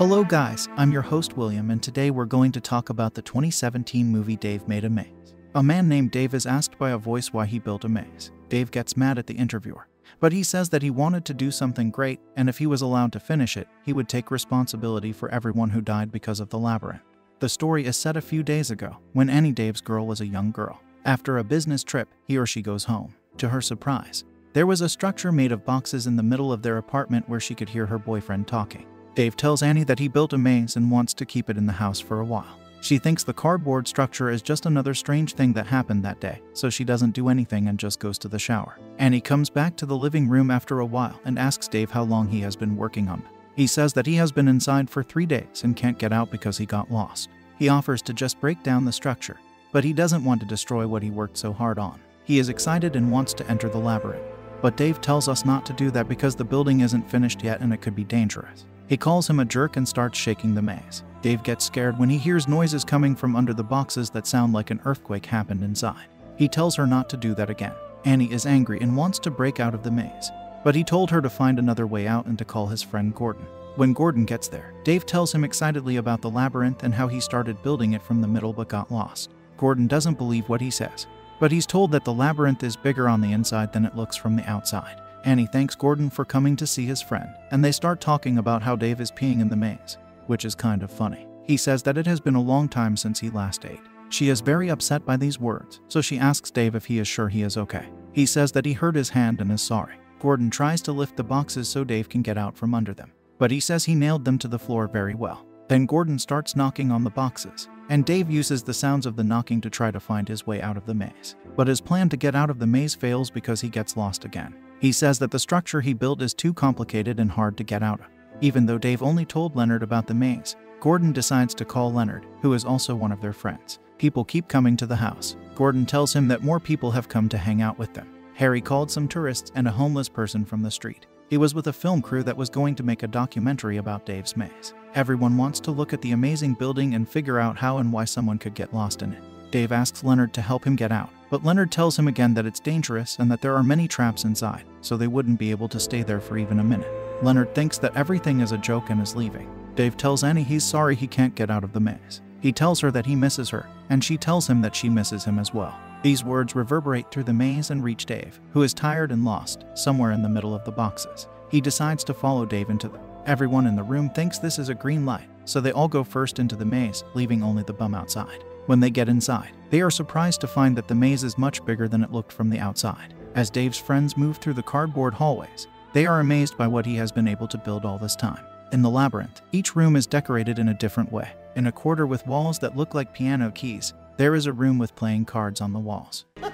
Hello, guys, I'm your host William, and today we're going to talk about the 2017 movie Dave Made a Maze. A man named Dave is asked by a voice why he built a maze. Dave gets mad at the interviewer, but he says that he wanted to do something great, and if he was allowed to finish it, he would take responsibility for everyone who died because of the labyrinth. The story is set a few days ago, when Annie Dave's girl was a young girl. After a business trip, he or she goes home. To her surprise, there was a structure made of boxes in the middle of their apartment where she could hear her boyfriend talking. Dave tells Annie that he built a maze and wants to keep it in the house for a while. She thinks the cardboard structure is just another strange thing that happened that day, so she doesn't do anything and just goes to the shower. Annie comes back to the living room after a while and asks Dave how long he has been working on it. He says that he has been inside for three days and can't get out because he got lost. He offers to just break down the structure, but he doesn't want to destroy what he worked so hard on. He is excited and wants to enter the labyrinth. But Dave tells us not to do that because the building isn't finished yet and it could be dangerous. He calls him a jerk and starts shaking the maze. Dave gets scared when he hears noises coming from under the boxes that sound like an earthquake happened inside. He tells her not to do that again. Annie is angry and wants to break out of the maze, but he told her to find another way out and to call his friend Gordon. When Gordon gets there, Dave tells him excitedly about the labyrinth and how he started building it from the middle but got lost. Gordon doesn't believe what he says, but he's told that the labyrinth is bigger on the inside than it looks from the outside. Annie thanks Gordon for coming to see his friend, and they start talking about how Dave is peeing in the maze, which is kind of funny. He says that it has been a long time since he last ate. She is very upset by these words, so she asks Dave if he is sure he is okay. He says that he hurt his hand and is sorry. Gordon tries to lift the boxes so Dave can get out from under them, but he says he nailed them to the floor very well. Then Gordon starts knocking on the boxes, and Dave uses the sounds of the knocking to try to find his way out of the maze. But his plan to get out of the maze fails because he gets lost again. He says that the structure he built is too complicated and hard to get out of. Even though Dave only told Leonard about the maze, Gordon decides to call Leonard, who is also one of their friends. People keep coming to the house. Gordon tells him that more people have come to hang out with them. Harry called some tourists and a homeless person from the street. He was with a film crew that was going to make a documentary about Dave's maze. Everyone wants to look at the amazing building and figure out how and why someone could get lost in it. Dave asks Leonard to help him get out, but Leonard tells him again that it's dangerous and that there are many traps inside, so they wouldn't be able to stay there for even a minute. Leonard thinks that everything is a joke and is leaving. Dave tells Annie he's sorry he can't get out of the maze. He tells her that he misses her, and she tells him that she misses him as well. These words reverberate through the maze and reach Dave, who is tired and lost, somewhere in the middle of the boxes. He decides to follow Dave into them. Everyone in the room thinks this is a green light, so they all go first into the maze, leaving only the bum outside. When they get inside, they are surprised to find that the maze is much bigger than it looked from the outside. As Dave's friends move through the cardboard hallways, they are amazed by what he has been able to build all this time. In the labyrinth, each room is decorated in a different way. In a quarter with walls that look like piano keys, there is a room with playing cards on the walls.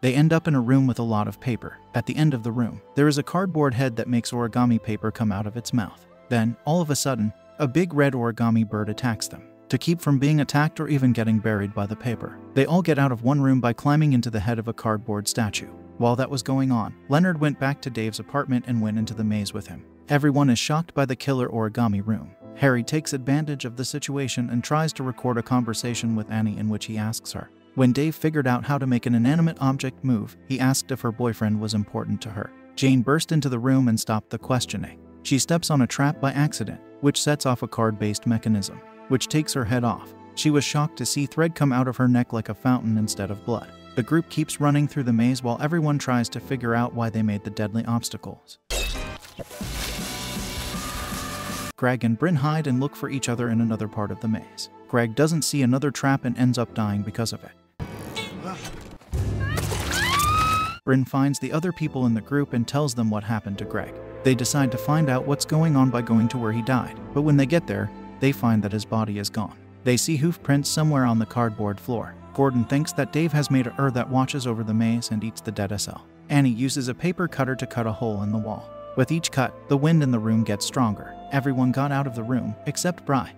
They end up in a room with a lot of paper. At the end of the room, there is a cardboard head that makes origami paper come out of its mouth. Then, all of a sudden, a big red origami bird attacks them. To keep from being attacked or even getting buried by the paper, they all get out of one room by climbing into the head of a cardboard statue. While that was going on, Leonard went back to Dave's apartment and went into the maze with him. Everyone is shocked by the killer origami room. Harry takes advantage of the situation and tries to record a conversation with Annie in which he asks her. When Dave figured out how to make an inanimate object move, he asked if her boyfriend was important to her. Jane burst into the room and stopped the questioning. She steps on a trap by accident, which sets off a card based mechanism, which takes her head off. She was shocked to see thread come out of her neck like a fountain instead of blood. The group keeps running through the maze while everyone tries to figure out why they made the deadly obstacles. Greg and Bryn hide and look for each other in another part of the maze. Greg doesn't see another trap and ends up dying because of it. Bryn finds the other people in the group and tells them what happened to Greg. They decide to find out what's going on by going to where he died, but when they get there, they find that his body is gone. They see hoof prints somewhere on the cardboard floor. Gordon thinks that Dave has made a Ur that watches over the maze and eats the dead SL. Annie uses a paper cutter to cut a hole in the wall. With each cut, the wind in the room gets stronger. Everyone got out of the room, except Bry,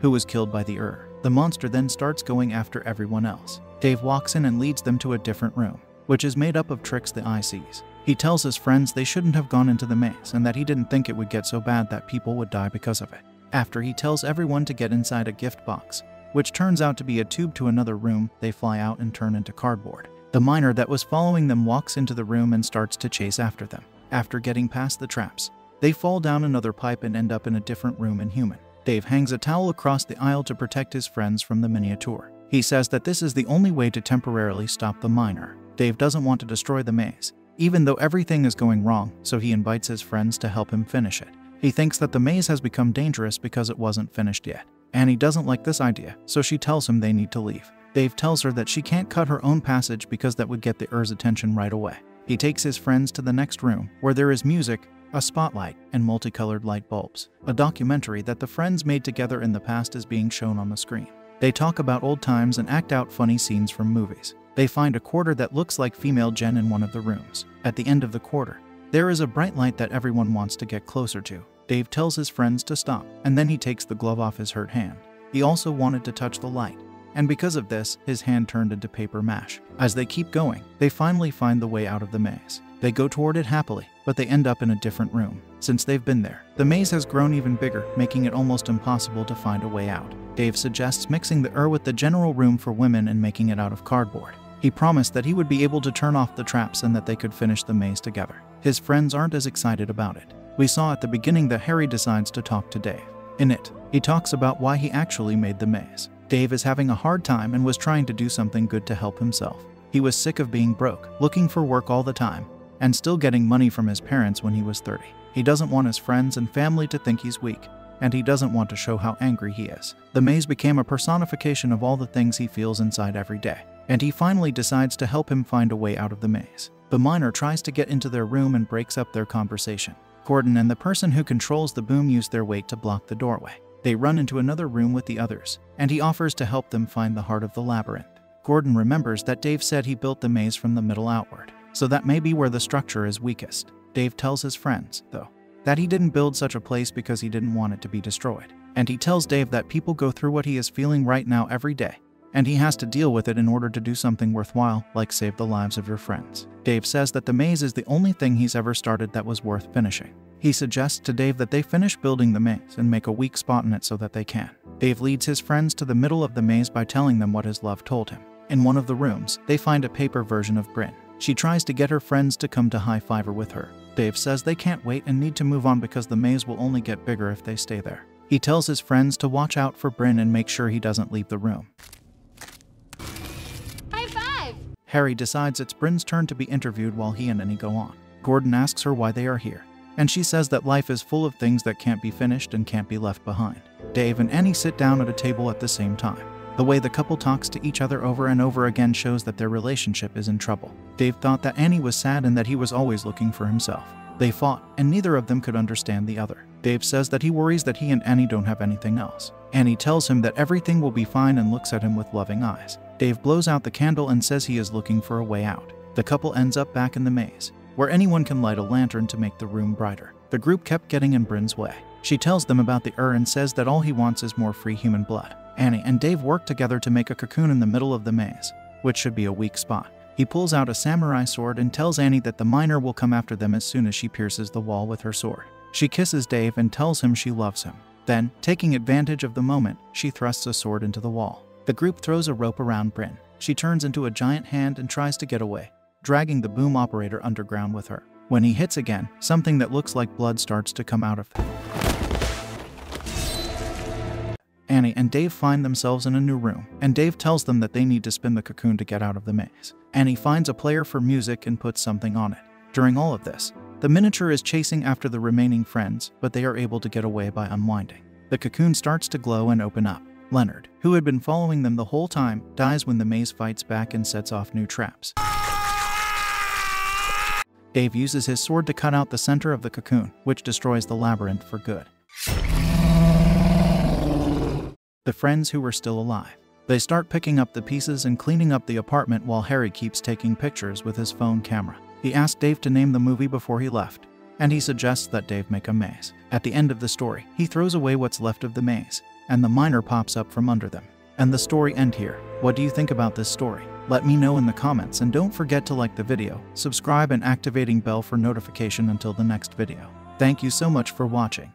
who was killed by the Ur. The monster then starts going after everyone else. Dave walks in and leads them to a different room, which is made up of tricks the eye sees. He tells his friends they shouldn't have gone into the maze and that he didn't think it would get so bad that people would die because of it. After he tells everyone to get inside a gift box, which turns out to be a tube to another room, they fly out and turn into cardboard. The Minotaur that was following them walks into the room and starts to chase after them. After getting past the traps, They fall down another pipe and end up in a different room Inhuman. Dave hangs a towel across the aisle to protect his friends from the Minotaur. He says that this is the only way to temporarily stop the Minotaur. Dave doesn't want to destroy the maze, even though everything is going wrong, so he invites his friends to help him finish it. He thinks that the maze has become dangerous because it wasn't finished yet. Annie doesn't like this idea, so she tells him they need to leave. Dave tells her that she can't cut her own passage because that would get the Ur's attention right away. He takes his friends to the next room, where there is music, a spotlight, and multicolored light bulbs. A documentary that the friends made together in the past is being shown on the screen. They talk about old times and act out funny scenes from movies. They find a quarter that looks like female Jen in one of the rooms. At the end of the quarter, there is a bright light that everyone wants to get closer to. Dave tells his friends to stop, and then he takes the glove off his hurt hand. He also wanted to touch the light, and because of this, his hand turned into papier-mâché. As they keep going, they finally find the way out of the maze. They go toward it happily, but they end up in a different room. Since they've been there, the maze has grown even bigger, making it almost impossible to find a way out. Dave suggests mixing the Ur with the general room for women and making it out of cardboard. He promised that he would be able to turn off the traps and that they could finish the maze together. His friends aren't as excited about it. We saw at the beginning that Harry decides to talk to Dave. In it, he talks about why he actually made the maze. Dave is having a hard time and was trying to do something good to help himself. He was sick of being broke, looking for work all the time, and still getting money from his parents when he was 30. He doesn't want his friends and family to think he's weak, and he doesn't want to show how angry he is. The maze became a personification of all the things he feels inside every day, and he finally decides to help him find a way out of the maze. The Minotaur tries to get into their room and breaks up their conversation. Gordon and the person who controls the boom use their weight to block the doorway. They run into another room with the others, and he offers to help them find the heart of the labyrinth. Gordon remembers that Dave said he built the maze from the middle outward, so that may be where the structure is weakest. Dave tells his friends, though, that he didn't build such a place because he didn't want it to be destroyed. And he tells Dave that people go through what he is feeling right now every day, and he has to deal with it in order to do something worthwhile, like save the lives of your friends. Dave says that the maze is the only thing he's ever started that was worth finishing. He suggests to Dave that they finish building the maze and make a weak spot in it so that they can. Dave leads his friends to the middle of the maze by telling them what his love told him. In one of the rooms, they find a paper version of Bryn. She tries to get her friends to come to high Fiver with her. Dave says they can't wait and need to move on because the maze will only get bigger if they stay there. He tells his friends to watch out for Bryn and make sure he doesn't leave the room. Harry decides it's Bryn's turn to be interviewed while he and Annie go on. Gordon asks her why they are here, and she says that life is full of things that can't be finished and can't be left behind. Dave and Annie sit down at a table at the same time. The way the couple talks to each other over and over again shows that their relationship is in trouble. Dave thought that Annie was sad and that he was always looking for himself. They fought, and neither of them could understand the other. Dave says that he worries that he and Annie don't have anything else. Annie tells him that everything will be fine and looks at him with loving eyes. Dave blows out the candle and says he is looking for a way out. The couple ends up back in the maze, where anyone can light a lantern to make the room brighter. The group kept getting in Bryn's way. She tells them about the Ur and says that all he wants is more free human blood. Annie and Dave work together to make a cocoon in the middle of the maze, which should be a weak spot. He pulls out a samurai sword and tells Annie that the Minotaur will come after them as soon as she pierces the wall with her sword. She kisses Dave and tells him she loves him. Then, taking advantage of the moment, she thrusts a sword into the wall. The group throws a rope around Bryn. She turns into a giant hand and tries to get away, dragging the boom operator underground with her. When he hits again, something that looks like blood starts to come out of him. Annie and Dave find themselves in a new room, and Dave tells them that they need to spin the cocoon to get out of the maze. Annie finds a player for music and puts something on it. During all of this, the Minotaur is chasing after the remaining friends, but they are able to get away by unwinding. The cocoon starts to glow and open up. Leonard, who had been following them the whole time, dies when the maze fights back and sets off new traps. Dave uses his sword to cut out the center of the cocoon, which destroys the labyrinth for good. The friends who were still alive. They start picking up the pieces and cleaning up the apartment while Harry keeps taking pictures with his phone camera. He asked Dave to name the movie before he left, and he suggests that Dave make a maze. At the end of the story, he throws away what's left of the maze, and the Minotaur pops up from under them. And the story end here. What do you think about this story? Let me know in the comments and don't forget to like the video, subscribe and activating bell for notification until the next video. Thank you so much for watching.